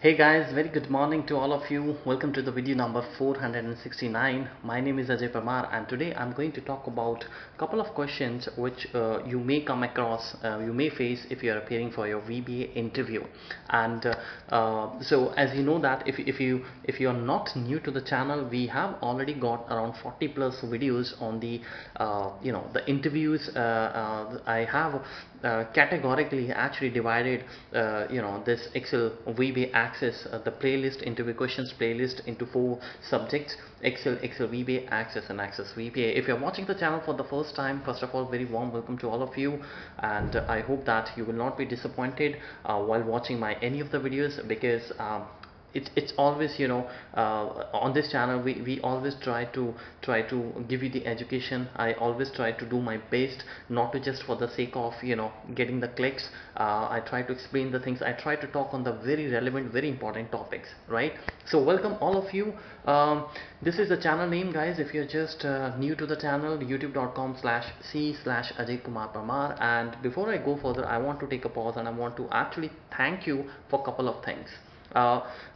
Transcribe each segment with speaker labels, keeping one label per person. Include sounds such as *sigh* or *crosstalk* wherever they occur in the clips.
Speaker 1: Hey guys, very good morning to all of you. Welcome to the video number 469. My name is Ajay Parmar and today I'm going to talk about a couple of questions which uh, you may come across, uh, you may face if you are appearing for your VBA interview. And uh, uh, so as you know that if, if you if you are not new to the channel, we have already got around 40 plus videos on the uh, you know the interviews. Uh, I have categorically actually divided you know this Excel VBA access uh, the playlist interview questions playlist into four subjects excel excel vba access and access vba if you're watching the channel for the first time first of all very warm welcome to all of you and uh, i hope that you will not be disappointed uh, while watching my any of the videos because um, it's it's always you know uh, on this channel we, we always try to try to give you the education. I always try to do my best not to just for the sake of you know getting the clicks. Uh, I try to explain the things. I try to talk on the very relevant very important topics right? So welcome all of you. Um, this is the channel name guys. If you're just uh, new to the channel youtube.com slash c slash Ajay Kumar Parmar and before I go further I want to take a pause and I want to actually thank you for a couple of things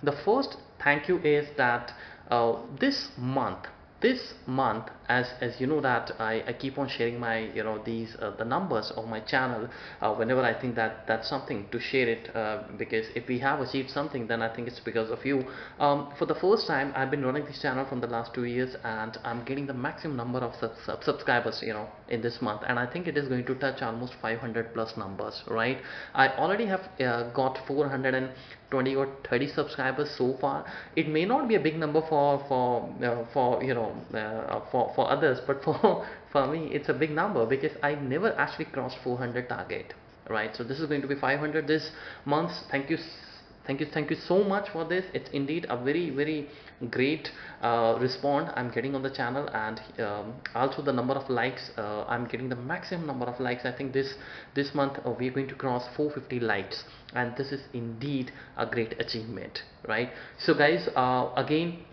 Speaker 1: the first thank you is that uh, this month this month as as you know that I, I keep on sharing my you know these uh, the numbers of my channel uh, whenever I think that that's something to share it uh, because if we have achieved something then I think it's because of you. Um, for the first time I've been running this channel from the last two years and I'm getting the maximum number of sub sub subscribers you know in this month. And I think it is going to touch almost 500 plus numbers right? I already have uh, got 400 and 20 or 30 subscribers so far. It may not be a big number for for uh, for you know uh, for for others but for *laughs* for me it's a big number because I never actually crossed 400 target right? So this is going to be 500 this month. Thank you thank you thank you so much for this. It's indeed a very very great uh, response I'm getting on the channel and um, also the number of likes uh, I'm getting the maximum number of likes. I think this this month uh, we're going to cross 450 likes and this is indeed a great achievement right? So guys uh, again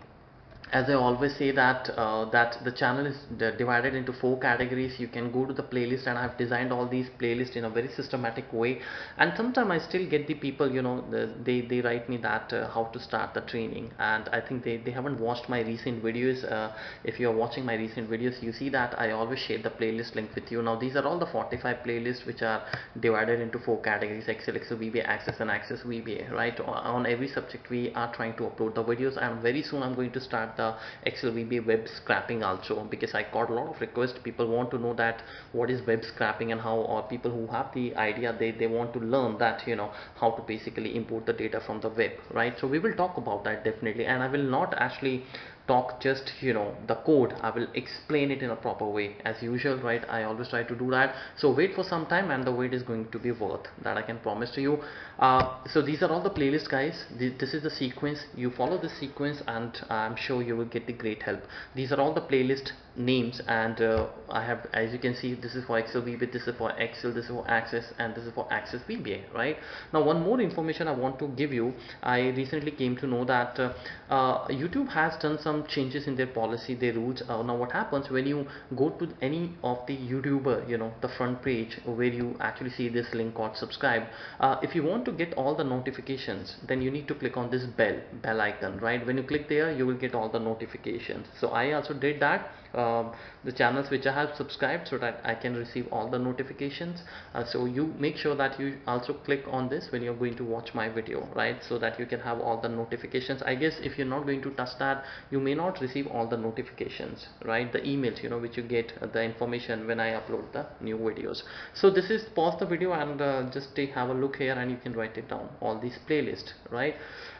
Speaker 1: as I always say that uh, that the channel is divided into four categories. You can go to the playlist and I've designed all these playlists in a very systematic way. And sometimes I still get the people you know the, they they write me that uh, how to start the training. And I think they, they haven't watched my recent videos. Uh, if you're watching my recent videos you see that I always share the playlist link with you. Now these are all the 45 playlists which are divided into four categories Excel Excel VBA Access and Access VBA right? On every subject we are trying to upload the videos. And very soon I'm going to start the Excel web scraping also because I got a lot of requests. People want to know that what is web scraping and how or people who have the idea they, they want to learn that you know how to basically import the data from the web right? So we will talk about that definitely. And I will not actually talk just you know the code. I will explain it in a proper way. As usual right I always try to do that. So wait for some time and the wait is going to be worth that I can promise to you. Uh, so these are all the playlists guys. This is the sequence. You follow the sequence and I'm sure you will get the great help. These are all the playlist names and uh, I have as you can see this is for Excel VBA this is for Excel this is for Access and this is for Access VBA right? Now one more information I want to give you. I recently came to know that uh, uh, YouTube has done some changes in their policy their rules. Uh, now what happens when you go to any of the YouTuber you know the front page where you actually see this link called subscribe uh, if you want to get all the notifications then you need to click on this bell bell icon right? When you click there you will get all the notifications. So I also did that um, the channels which I have subscribed so that I can receive all the notifications. Uh, so you make sure that you also click on this when you're going to watch my video right? So that you can have all the notifications. I guess if you're not going to touch that you may not receive all the notifications right? The emails you know which you get uh, the information when I upload the new videos. So this is pause the video and uh, just take have a look here and you can write it down all these playlists right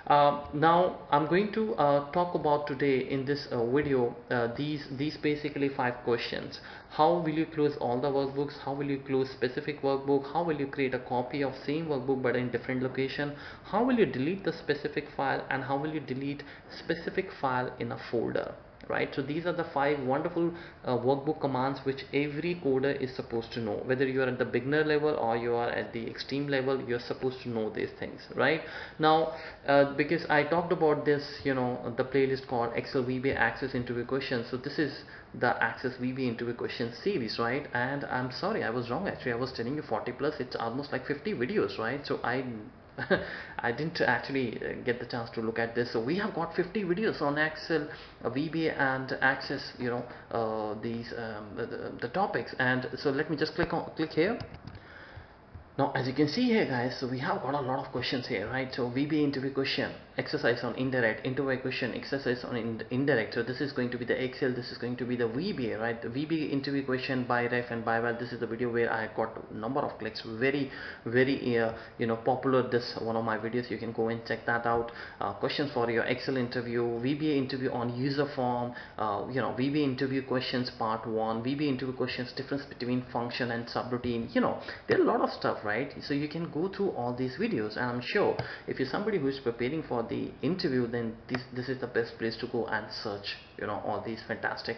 Speaker 1: uh, now I'm going to uh, talk about today in this uh, video uh, these these basically five questions. How will you close all the workbooks? How will you close specific workbook? How will you create a copy of same workbook but in different location? How will you delete the specific file? And how will you delete specific file in a folder right? So these are the five wonderful uh, workbook commands which every coder is supposed to know. Whether you are at the beginner level or you are at the extreme level you're supposed to know these things right? Now uh, because I talked about this you know the playlist called Excel VBA Access Interview Questions so this is the Access VBA Interview Questions series right? And I'm sorry I was wrong actually. I was telling you 40 plus it's almost like 50 videos right? So I *laughs* I didn't actually uh, get the chance to look at this. So we have got 50 videos on Excel uh, VBA and Access you know uh, these um, the, the, topics. And so let me just click on click here. Now as you can see here guys so we have got a lot of questions here right? So VBA interview question exercise on indirect interview question exercise on in indirect. So this is going to be the Excel this is going to be the VBA right? The VBA interview question by ref and by val this is the video where I got number of clicks. Very very uh, you know popular this one of my videos. You can go and check that out. Uh, questions for your Excel interview VBA interview on user form uh, you know VBA interview questions part 1 VBA interview questions difference between function and subroutine. You know there are a lot of stuff right? So you can go through all these videos. And I'm sure if you're somebody who is preparing for the interview then this this is the best place to go and search you know all these fantastic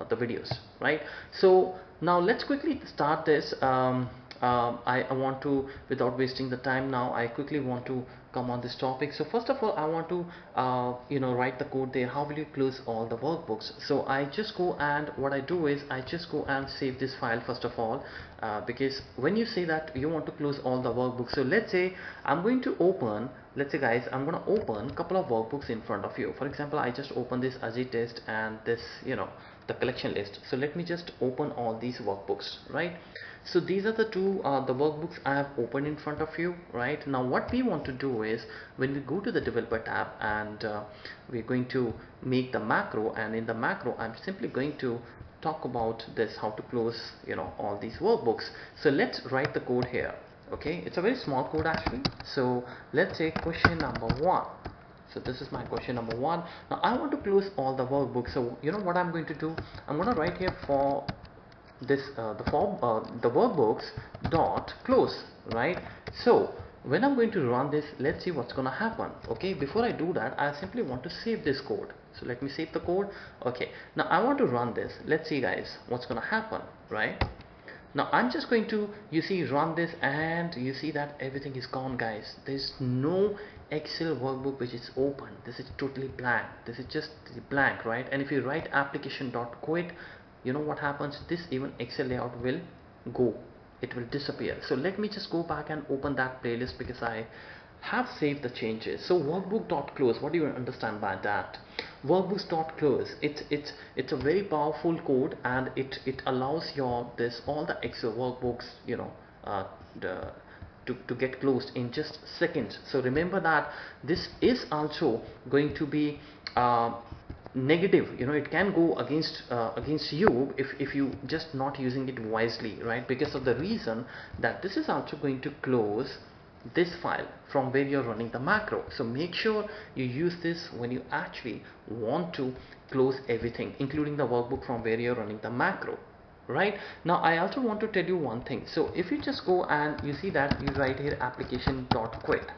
Speaker 1: uh, the videos right? So now let's quickly start this. Um, um, I, I, want to without wasting the time now I quickly want to come on this topic. So first of all I want to uh, you know write the code there. How will you close all the workbooks? So I just go and what I do is I just go and save this file first of all uh, because when you say that you want to close all the workbooks so let's say I'm going to open let's say guys I'm gonna open a couple of workbooks in front of you. For example I just open this Ajay test and this you know the collection list. So let me just open all these workbooks right? So these are the two uh, the workbooks I have opened in front of you right? Now what we want to do is when we go to the developer tab and uh, we're going to make the macro and in the macro I'm simply going to talk about this how to close you know all these workbooks. So let's write the code here okay? It's a very small code actually. So let's say question number one. So this is my question number one. Now I want to close all the workbooks. So you know what I'm going to do? I'm going to write here for this uh, the form uh, the workbooks dot close right? So when I'm going to run this let's see what's gonna happen okay? Before I do that I simply want to save this code. So let me save the code. Okay now I want to run this. Let's see guys what's gonna happen right? Now I'm just going to you see run this and you see that everything is gone guys. There's no Excel workbook which is open. This is totally blank. This is just blank right? And if you write application dot quit you know what happens? This even excel layout will go it will disappear. So let me just go back and open that playlist because I have saved the changes. So workbook.close what do you understand by that? Workbooks.close it's it's it's a very powerful code and it it allows your this all the excel workbooks you know uh, the to, to get closed in just seconds. So remember that this is also going to be uh, negative you know it can go against uh, against you if, if you just not using it wisely right? Because of the reason that this is also going to close this file from where you're running the macro. So make sure you use this when you actually want to close everything including the workbook from where you're running the macro right? Now I also want to tell you one thing. So if you just go and you see that you write here application dot quit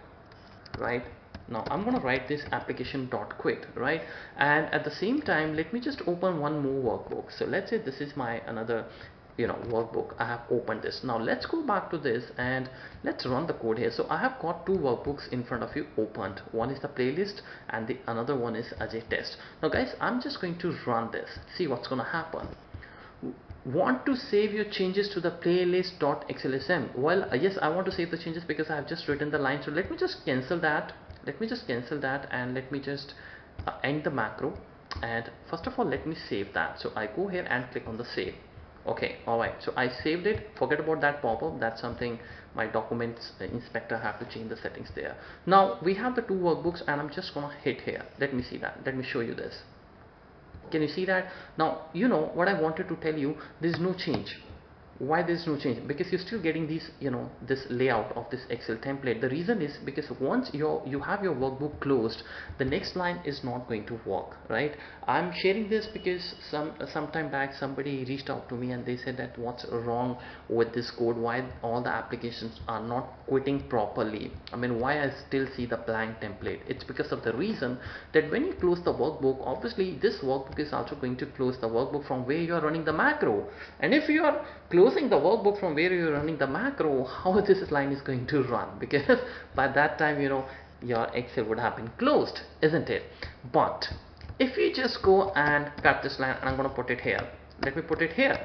Speaker 1: right now I'm gonna write this application dot quit right? And at the same time let me just open one more workbook. So let's say this is my another you know workbook. I have opened this. Now let's go back to this and let's run the code here. So I have got two workbooks in front of you opened. One is the playlist and the another one is Ajay test. Now guys I'm just going to run this. See what's gonna happen. Want to save your changes to the playlist.xlsm well yes I want to save the changes because I have just written the line. So let me just cancel that let me just cancel that and let me just uh, end the macro. And first of all let me save that. So I go here and click on the save. Okay alright. So I saved it. Forget about that pop-up. That's something my documents inspector have to change the settings there. Now we have the two workbooks and I'm just gonna hit here. Let me see that. Let me show you this. Can you see that? Now you know what I wanted to tell you. There is no change why there's no change? Because you're still getting these you know this layout of this excel template. The reason is because once you you have your workbook closed the next line is not going to work right? I'm sharing this because some some time back somebody reached out to me and they said that what's wrong with this code? Why all the applications are not quitting properly? I mean why i still see the blank template? It's because of the reason that when you close the workbook obviously this workbook is also going to close the workbook from where you are running the macro. And if you are closing the workbook from where you're running the macro *laughs* how this line is going to run. Because *laughs* by that time you know your excel would have been closed isn't it? But if you just go and cut this line and I'm gonna put it here. Let me put it here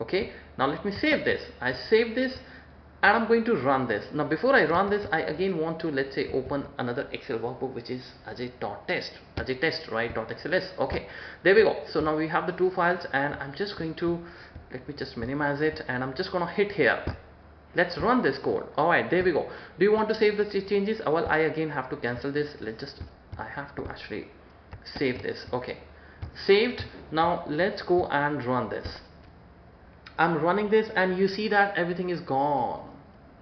Speaker 1: okay? Now let me save this. I save this and I'm going to run this. Now before I run this I again want to let's say open another Excel workbook which is ajay.test ajay test. As a test, right? Dot .xls okay there we go. So now we have the two files and I'm just going to let me just minimize it and I'm just gonna hit here. Let's run this code. Alright there we go. Do you want to save the changes? Uh, well I again have to cancel this. Let's just I have to actually save this. Okay. Saved. Now let's go and run this. I'm running this and you see that everything is gone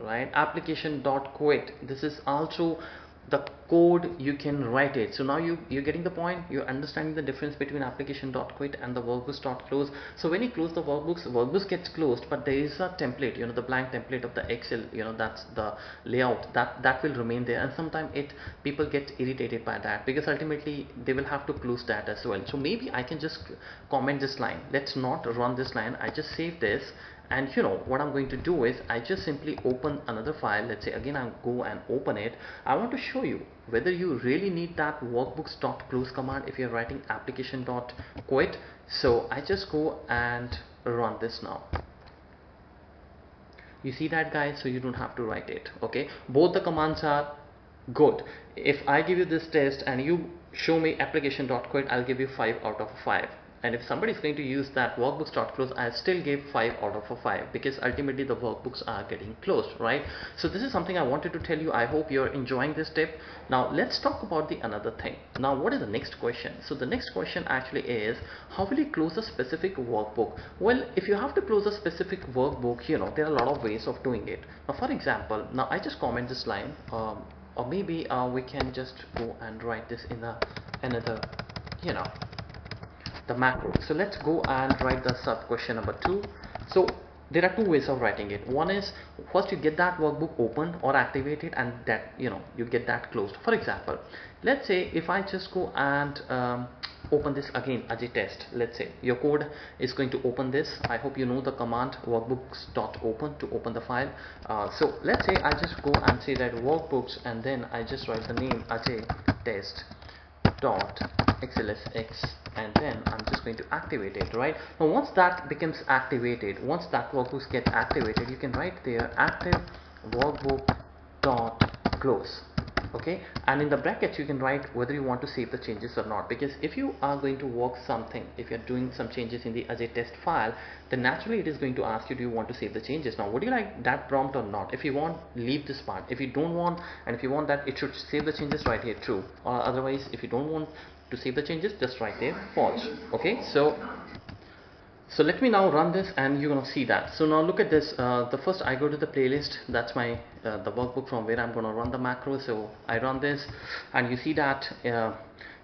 Speaker 1: right? Application dot quit. This is also the code you can write it. So now you you're getting the point you're understanding the difference between application dot quit and the workbooks dot close. So when you close the workbooks workbooks gets closed but there is a template you know the blank template of the excel you know that's the layout that that will remain there. And sometimes it people get irritated by that because ultimately they will have to close that as well. So maybe i can just comment this line. Let's not run this line. I just save this and you know what I'm going to do is I just simply open another file. Let's say again I go and open it. I want to show you whether you really need that workbooks.close command if you're writing application.quit so I just go and run this now. You see that guys? So you don't have to write it okay? Both the commands are good. If I give you this test and you show me application.quit I'll give you 5 out of 5 and if somebody is going to use that workbooks dot close I still give 5 out of 5 because ultimately the workbooks are getting closed right? So this is something I wanted to tell you. I hope you're enjoying this tip. Now let's talk about the another thing. Now what is the next question? So the next question actually is how will you close a specific workbook? Well if you have to close a specific workbook you know there are a lot of ways of doing it. Now for example now I just comment this line um, or maybe uh, we can just go and write this in a another you know the macro. So let's go and write the sub question number two. So there are two ways of writing it. One is first you get that workbook open or activated and that you know you get that closed. For example let's say if I just go and um, open this again as a test. Let's say your code is going to open this. I hope you know the command workbooks.open to open the file. Uh, so let's say I just go and say that workbooks and then I just write the name Ajay test dot xlsx and then I'm just going to activate it right? Now once that becomes activated once that workbook gets activated you can write there active workbook dot close okay? And in the brackets you can write whether you want to save the changes or not because if you are going to work something if you're doing some changes in the as a test file then naturally it is going to ask you do you want to save the changes? Now would you like that prompt or not? If you want leave this part. If you don't want and if you want that it should save the changes right here true. Or otherwise if you don't want to save the changes just right there false okay? So so let me now run this and you're gonna see that. So now look at this uh, the first I go to the playlist that's my uh, the workbook from where I'm gonna run the macro. So I run this and you see that uh,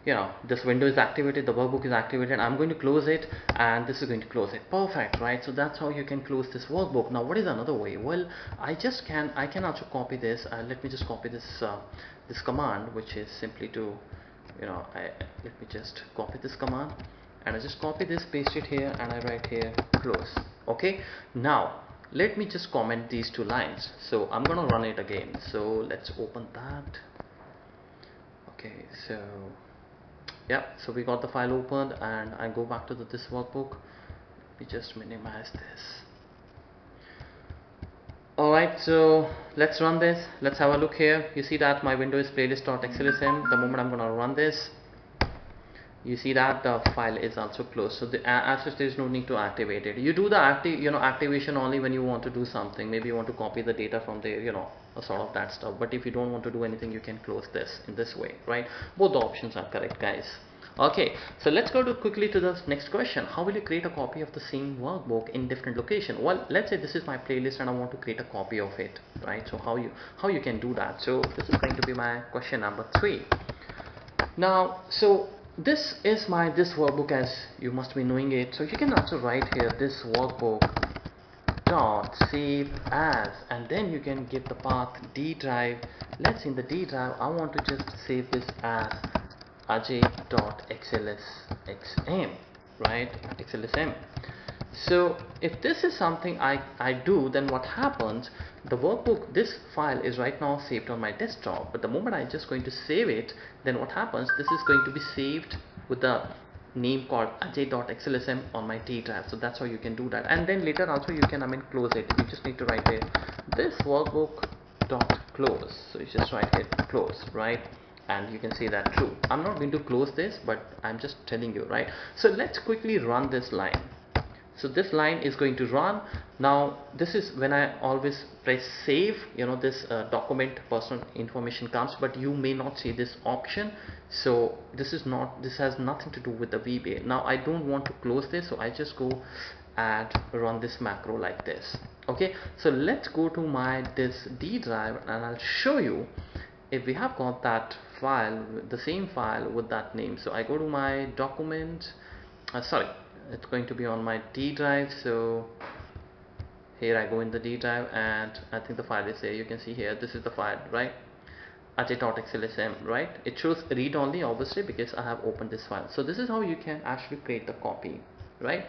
Speaker 1: you know this window is activated the workbook is activated I'm going to close it and this is going to close it. Perfect right? So that's how you can close this workbook. Now what is another way? Well I just can I can also copy this. Uh, let me just copy this uh, this command which is simply to you know I, let me just copy this command and I just copy this paste it here and I write here close okay? Now let me just comment these two lines. So I'm gonna run it again. So let's open that. Okay so yeah so we got the file opened and I go back to the, this workbook. We just minimize this alright so let's run this. Let's have a look here. You see that my window is playlist.xlsm the moment I'm gonna run this you see that the file is also closed. So the, as such there is no need to activate it. You do the active you know activation only when you want to do something. Maybe you want to copy the data from there you know sort of that stuff. But if you don't want to do anything you can close this in this way right? Both the options are correct guys okay so let's go to quickly to the next question. How will you create a copy of the same workbook in different location? Well let's say this is my playlist and I want to create a copy of it right? So how you how you can do that? So this is going to be my question number three. Now so this is my this workbook as you must be knowing it. So you can also write here this workbook dot save as and then you can give the path d drive. Let's in the d drive I want to just save this as ajay.xlsxm right? Xlsm so if this is something I, I do then what happens the workbook this file is right now saved on my desktop. But the moment I'm just going to save it then what happens this is going to be saved with the name called ajay.xlsm on my D drive. So that's how you can do that. And then later also you can I mean close it. You just need to write here this workbook dot close. So you just write it close right and you can see that true I'm not going to close this but I'm just telling you right? So let's quickly run this line. So this line is going to run. Now this is when I always press save you know this uh, document personal information comes but you may not see this option. So this is not this has nothing to do with the VBA now I don't want to close this so I just go and run this macro like this. Okay? So let's go to my this D drive and I'll show you if we have got that file the same file with that name. So I go to my document uh, sorry it's going to be on my D drive. So here I go in the D drive and I think the file is here you can see here this is the file right? Ajay.xlsm right? It shows read only obviously because I have opened this file. So this is how you can actually create the copy right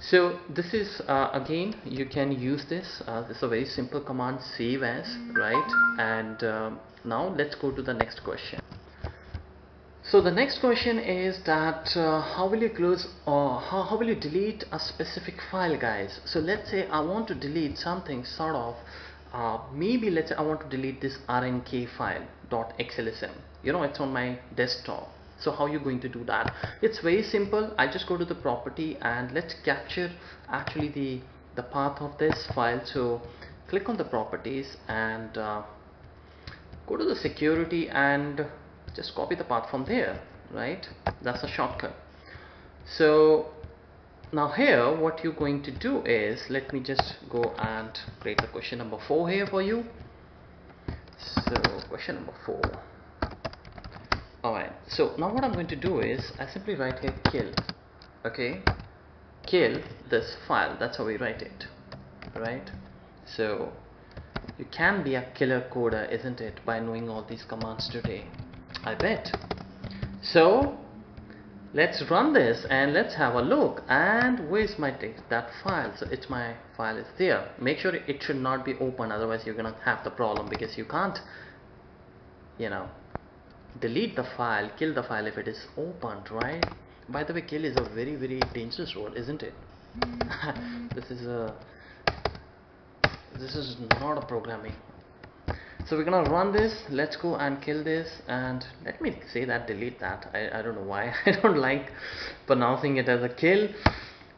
Speaker 1: so this is uh, again you can use this uh, is a very simple command save as right? And um, now let's go to the next question. So the next question is that uh, how will you close or how, how will you delete a specific file guys? So let's say I want to delete something sort of uh, maybe let's say I want to delete this rnk file dot .xlsm you know it's on my desktop so how you going to do that? It's very simple. I just go to the property and let's capture actually the the path of this file. So click on the properties and uh, go to the security and just copy the path from there right? That's a shortcut. So now here what you're going to do is let me just go and create the question number four here for you. So question number four alright so now what I'm going to do is I simply write here kill okay? Kill this file that's how we write it right? So you can be a killer coder isn't it by knowing all these commands today? I bet. So let's run this and let's have a look. And where's my text that file. So it's my file is there. Make sure it should not be open otherwise you're gonna have the problem because you can't you know delete the file kill the file if it is opened right? By the way kill is a very very dangerous word isn't it? *laughs* This is a this is not a programming. So we're gonna run this let's go and kill this and let me say that delete that. I, I don't know why *laughs* I don't like pronouncing it as a kill.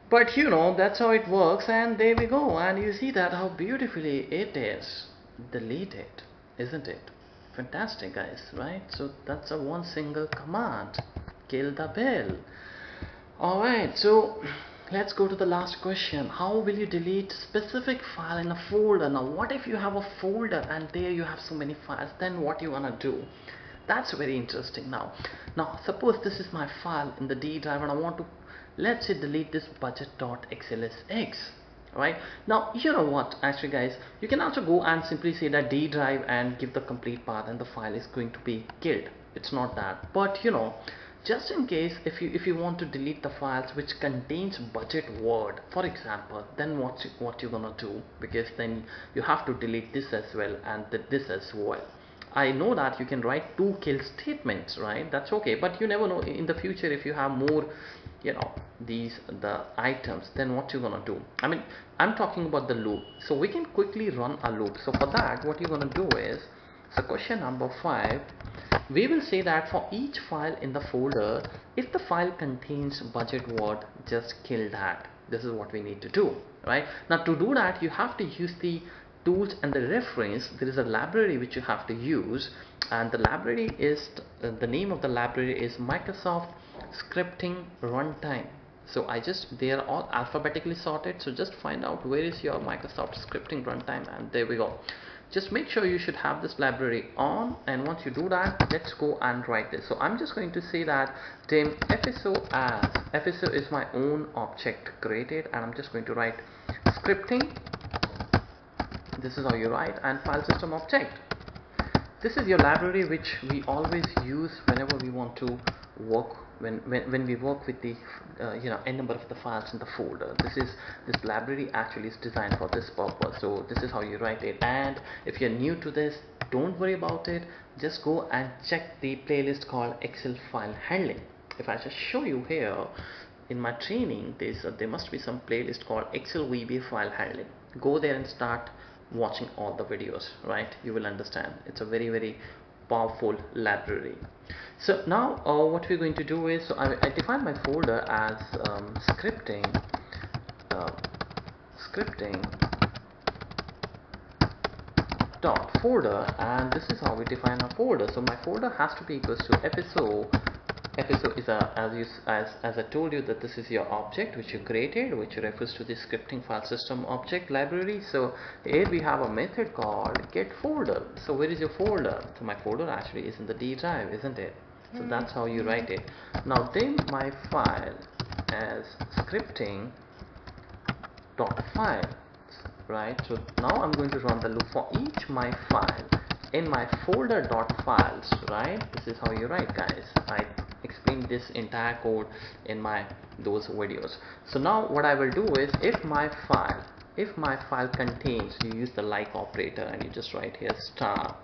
Speaker 1: But you know that's how it works and there we go. And you see that how beautifully it is delete it isn't it fantastic guys right? So that's a one single command. Kill the bill alright so let's go to the last question. How will you delete specific file in a folder? Now what if you have a folder and there you have so many files? Then what you wanna do? That's very interesting now. Now suppose this is my file in the D drive and I want to let's say delete this budget.xlsx right? Now you know what actually guys you can also go and simply say that D drive and give the complete path and the file is going to be killed. It's not that. But you know just in case if you if you want to delete the files which contains budget word for example then what you, what you're gonna do? Because then you have to delete this as well and this as well. I know that you can write two kill statements right? That's okay. But you never know in the future if you have more you know these the items then what you're gonna do? I mean I'm talking about the loop. So we can quickly run a loop. So for that what you're gonna do is so question number five we will say that for each file in the folder if the file contains budget word just kill that. This is what we need to do right? Now to do that you have to use the tools and the reference. There is a library which you have to use and the library is the name of the library is Microsoft scripting runtime. So I just they are all alphabetically sorted. So just find out where is your Microsoft scripting runtime and there we go. Just make sure you should have this library on. And once you do that let's go and write this. So I'm just going to say that dim fso as fso is my own object created. And I'm just going to write scripting. This is how you write. And file system object this is your library which we always use whenever we want to work when, when, when we work with the uh, you know n number of the files in the folder. This is this library actually is designed for this purpose. So this is how you write it. And if you're new to this don't worry about it. Just go and check the playlist called excel file handling. If I just show you here in my training there's a, there must be some playlist called Excel VBA file handling. Go there and start watching all the videos right? You will understand. It's a very very powerful library. So now uh, what we're going to do is so I, I define my folder as um, scripting uh, scripting dot folder and this is how we define our folder. So my folder has to be equals to FSO FSO is a as you as as I told you that this is your object which you created which refers to the scripting file system object library. So here we have a method called get folder. So where is your folder? So my folder actually is in the D drive isn't it? So mm-hmm. that's how you write it. Now then my file as scripting dot file right? So now I'm going to run the loop for each my file in my folder dot files right? This is how you write guys. I explain this entire code in my those videos. So now what I will do is if my file if my file contains you use the like operator and you just write here star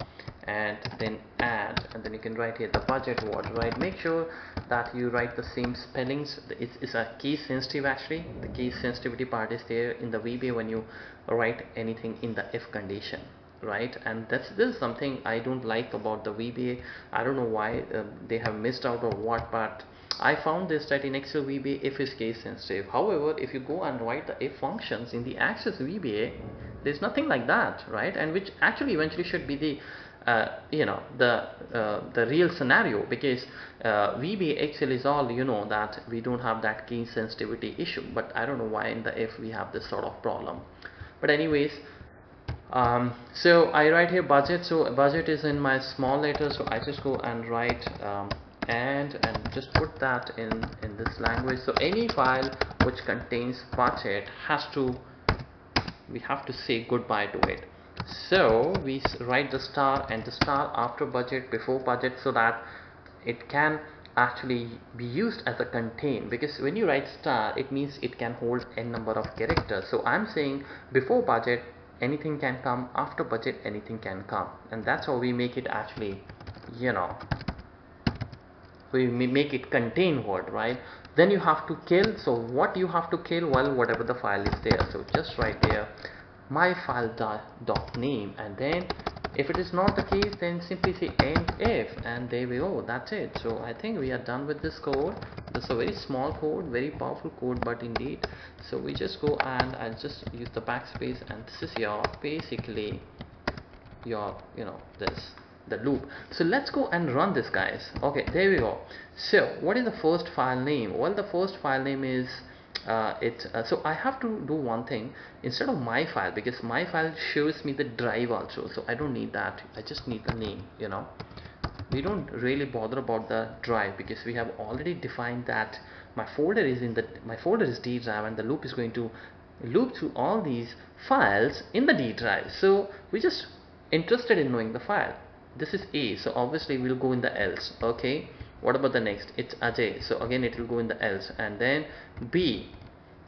Speaker 1: and then add and then you can write here the budget word right? Make sure that you write the same spellings. It's, it's a case sensitive actually. The case sensitivity part is there in the VBA when you write anything in the if condition right? And that's this is something I don't like about the VBA I don't know why uh, they have missed out or what but I found this that in Excel VBA if is case sensitive. However if you go and write the if functions in the Access VBA there's nothing like that right? And which actually eventually should be the uh, you know the uh, the real scenario because uh, VBA Excel is all you know that we don't have that case sensitivity issue. But I don't know why in the if we have this sort of problem. But anyways um, so I write here budget so budget is in my small letter so I just go and write um, and and just put that in in this language. So any file which contains budget has to we have to say goodbye to it. So we write the star and the star after budget before budget so that it can actually be used as a contain. Because when you write star it means it can hold n number of characters. So I'm saying before budget anything can come after budget anything can come. And that's how we make it actually you know we make it contain word right? Then you have to kill so what you have to kill well whatever the file is there. So just right there my file dot, dot name and then if it is not the case then simply say end if and there we go that's it. So I think we are done with this code. This is a very small code very powerful code but indeed so we just go and I'll just use the backspace and this is your basically your you know this the loop. So let's go and run this guys. Okay there we go. So what is the first file name? Well the first file name is uh, it uh, so I have to do one thing instead of my file because my file shows me the drive also so I don't need that. I just need the name you know. We don't really bother about the drive because we have already defined that my folder is in the my folder is D drive and the loop is going to loop through all these files in the D drive. So we're just interested in knowing the file. This is A so obviously we'll go in the else okay what about the next? It's Ajay so again it will go in the else. And then B.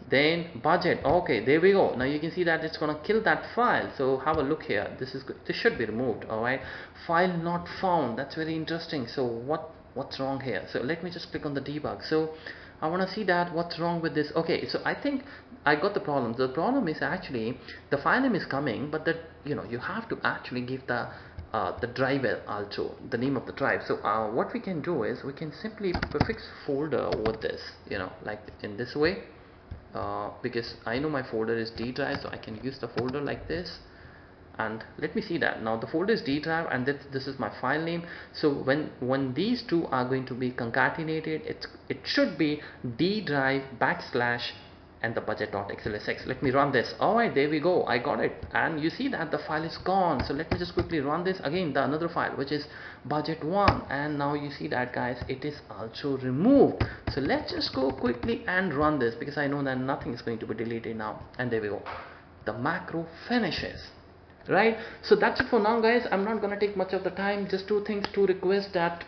Speaker 1: Then budget. Okay there we go. Now you can see that it's gonna kill that file. So have a look here. This is this should be removed. All right. File not found. That's very interesting. So what what's wrong here? So let me just click on the debug. So I want to see that what's wrong with this. Okay so I think I got the problem. The problem is actually the file name is coming but that you know you have to actually give the uh, the driver also the name of the drive. So uh, what we can do is we can simply prefix folder with this you know like in this way. Uh, because I know my folder is D drive so I can use the folder like this. And let me see that. Now the folder is D drive and this, this is my file name. So when when these two are going to be concatenated it's it should be D drive backslash and the budget.xlsx let me run this. Alright there we go. I got it. And you see that the file is gone. So let me just quickly run this again the another file which is budget1 and now you see that guys it is also removed. So let's just go quickly and run this because I know that nothing is going to be deleted now. And there we go. The macro finishes right? So that's it for now guys. I'm not gonna take much of the time. Just two things to request that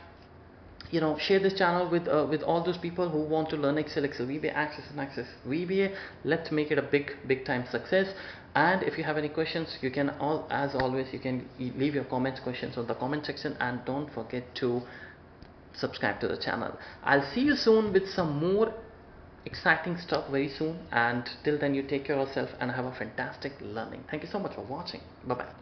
Speaker 1: you know share this channel with uh, with all those people who want to learn excel excel vba access and access vba let's make it a big big time success. And if you have any questions you can all as always you can leave your comments questions on the comment section. And don't forget to subscribe to the channel. I'll see you soon with some more exciting stuff very soon. And till then you take care of yourself and have a fantastic learning. Thank you so much for watching. Bye bye